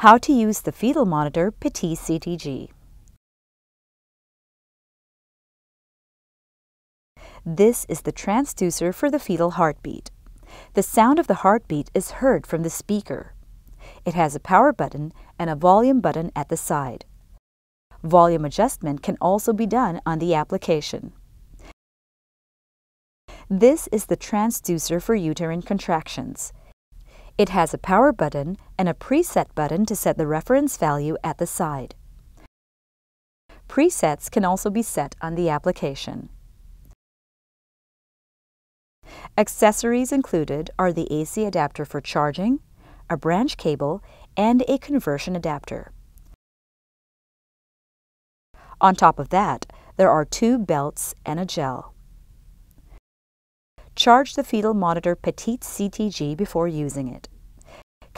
How to use the fetal monitor Petit CTG. This is the transducer for the fetal heartbeat. The sound of the heartbeat is heard from the speaker. It has a power button and a volume button at the side. Volume adjustment can also be done on the application. This is the transducer for uterine contractions. It has a power button and a preset button to set the reference value at the side. Presets can also be set on the application. Accessories included are the AC adapter for charging, a branch cable, and a conversion adapter. On top of that, there are two belts and a gel. Charge the fetal monitor Petit CTG before using it.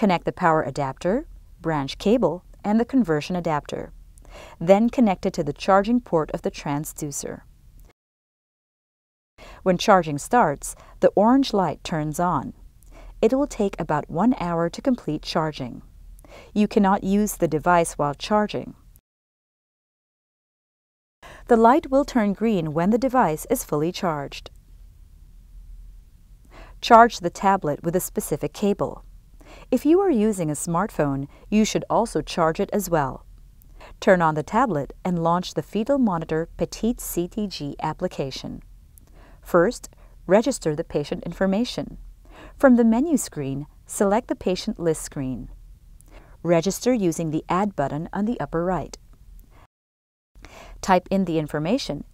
Connect the power adapter, branch cable, and the conversion adapter. Then connect it to the charging port of the transducer. When charging starts, the orange light turns on. It will take about one hour to complete charging. You cannot use the device while charging. The light will turn green when the device is fully charged. Charge the tablet with a specific cable. If you are using a smartphone, you should also charge it as well. Turn on the tablet and launch the Fetal Monitor Petit CTG application. First, register the patient information. From the menu screen, select the patient list screen. Register using the Add button on the upper right. Type in the information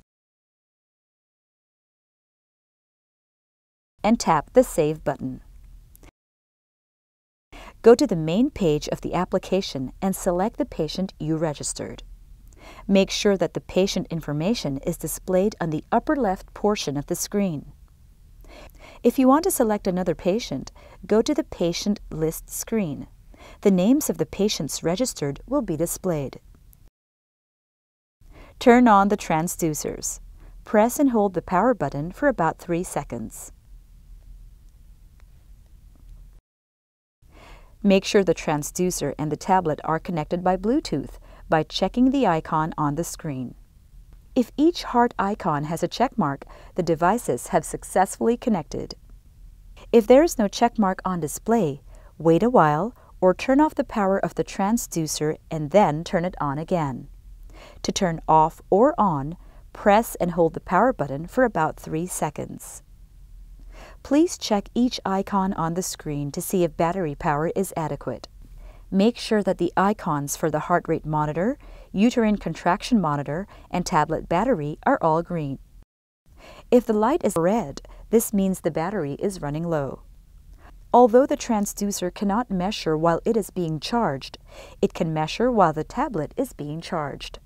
and tap the Save button. Go to the main page of the application and select the patient you registered. Make sure that the patient information is displayed on the upper left portion of the screen. If you want to select another patient, go to the Patient List screen. The names of the patients registered will be displayed. Turn on the transducers. Press and hold the power button for about 3 seconds. Make sure the transducer and the tablet are connected by Bluetooth by checking the icon on the screen. If each heart icon has a check mark, the devices have successfully connected. If there is no check mark on display, wait a while or turn off the power of the transducer and then turn it on again. To turn off or on, press and hold the power button for about 3 seconds. Please check each icon on the screen to see if battery power is adequate. Make sure that the icons for the heart rate monitor, uterine contraction monitor, and tablet battery are all green. If the light is red, this means the battery is running low. Although the transducer cannot measure while it is being charged, it can measure while the tablet is being charged.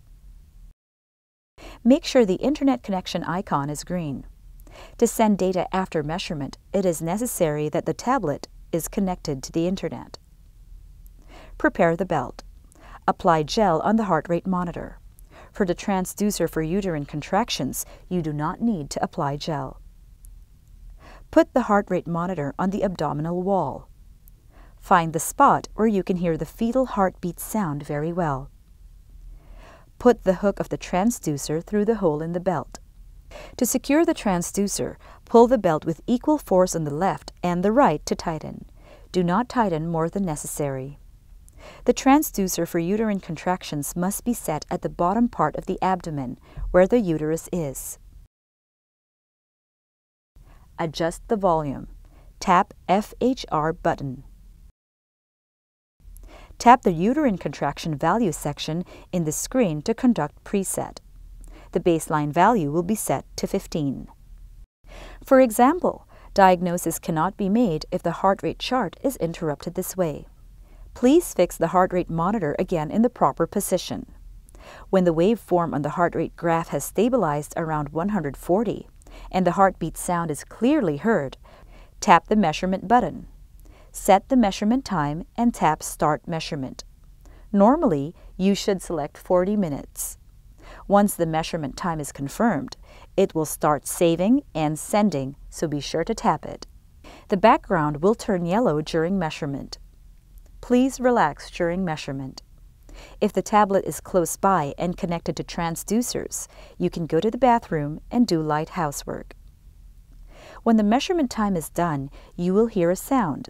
Make sure the internet connection icon is green. To send data after measurement, it is necessary that the tablet is connected to the internet. Prepare the belt. Apply gel on the heart rate monitor. For the transducer for uterine contractions, you do not need to apply gel. Put the heart rate monitor on the abdominal wall. Find the spot where you can hear the fetal heartbeat sound very well. Put the hook of the transducer through the hole in the belt. To secure the transducer, pull the belt with equal force on the left and the right to tighten. Do not tighten more than necessary. The transducer for uterine contractions must be set at the bottom part of the abdomen, where the uterus is. Adjust the volume. Tap FHR button. Tap the uterine contraction value section in the screen to conduct preset. The baseline value will be set to 15. For example, diagnosis cannot be made if the heart rate chart is interrupted this way. Please fix the heart rate monitor again in the proper position. When the waveform on the heart rate graph has stabilized around 140 and the heartbeat sound is clearly heard, tap the measurement button. Set the measurement time and tap Start Measurement. Normally, you should select 40 minutes. Once the measurement time is confirmed, it will start saving and sending, so be sure to tap it. The background will turn yellow during measurement. Please relax during measurement. If the tablet is close by and connected to transducers, you can go to the bathroom and do light housework. When the measurement time is done, you will hear a sound.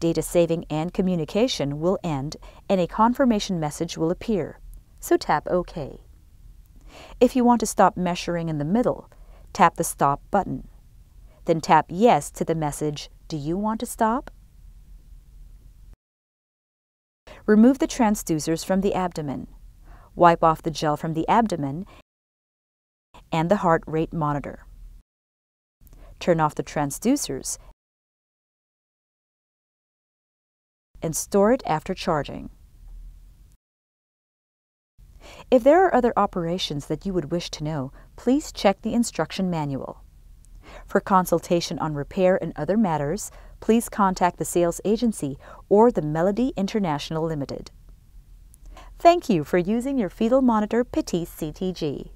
Data saving and communication will end and a confirmation message will appear, so tap OK. If you want to stop measuring in the middle, tap the Stop button. Then tap Yes to the message, Do you want to stop? Remove the transducers from the abdomen. Wipe off the gel from the abdomen and the heart rate monitor. Turn off the transducers and store it after charging. If there are other operations that you would wish to know, please check the instruction manual. For consultation on repair and other matters, please contact the sales agency or the Melody International Limited. Thank you for using your fetal monitor Petit CTG.